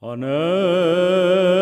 On earth.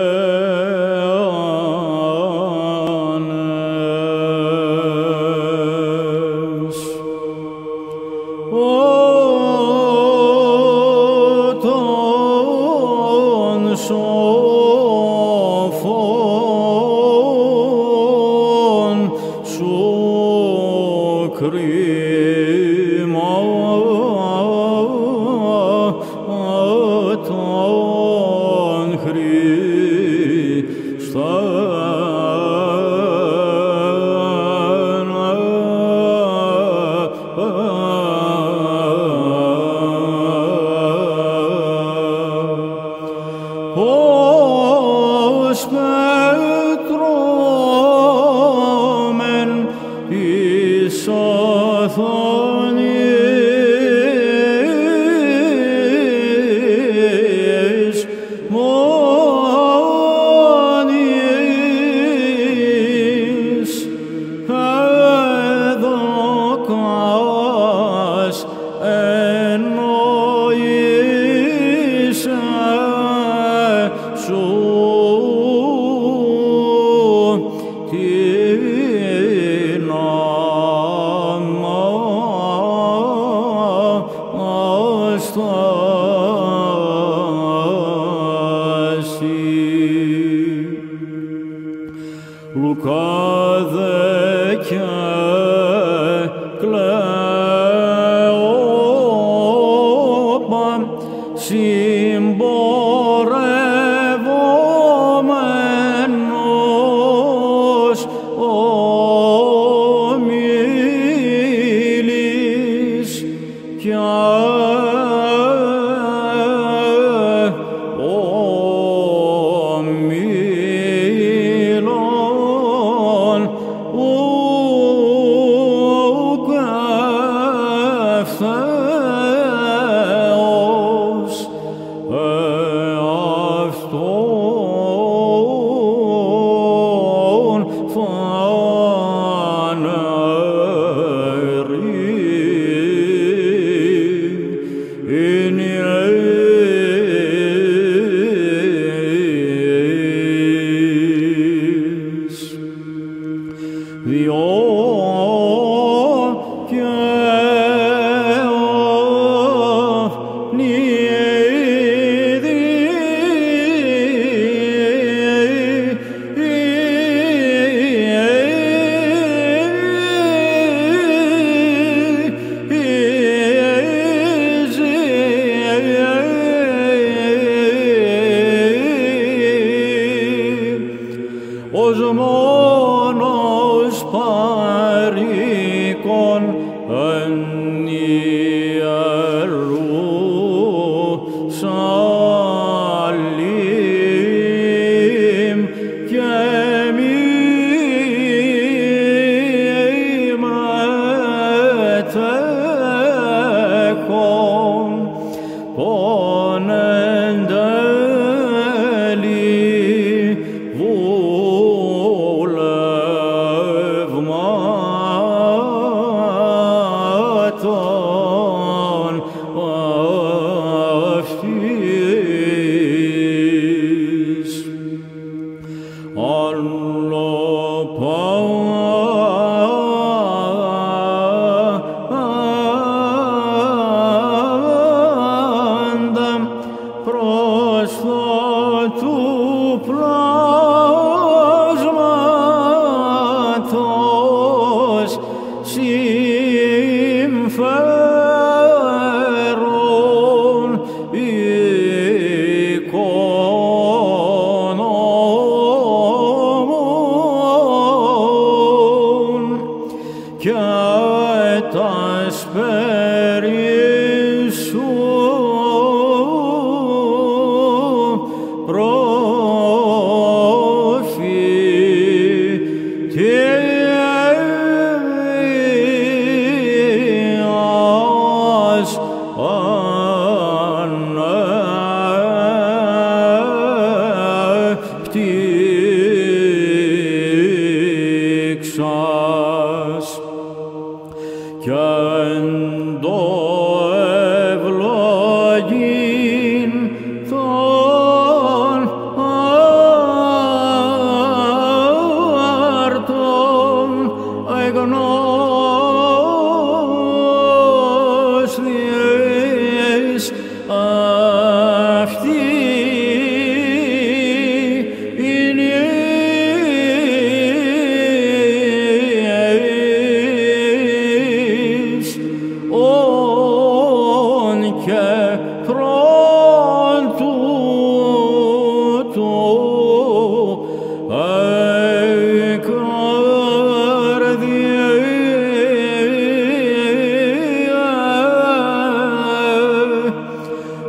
the old ως μόνος παρήκον Pošla tu pravu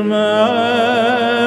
My.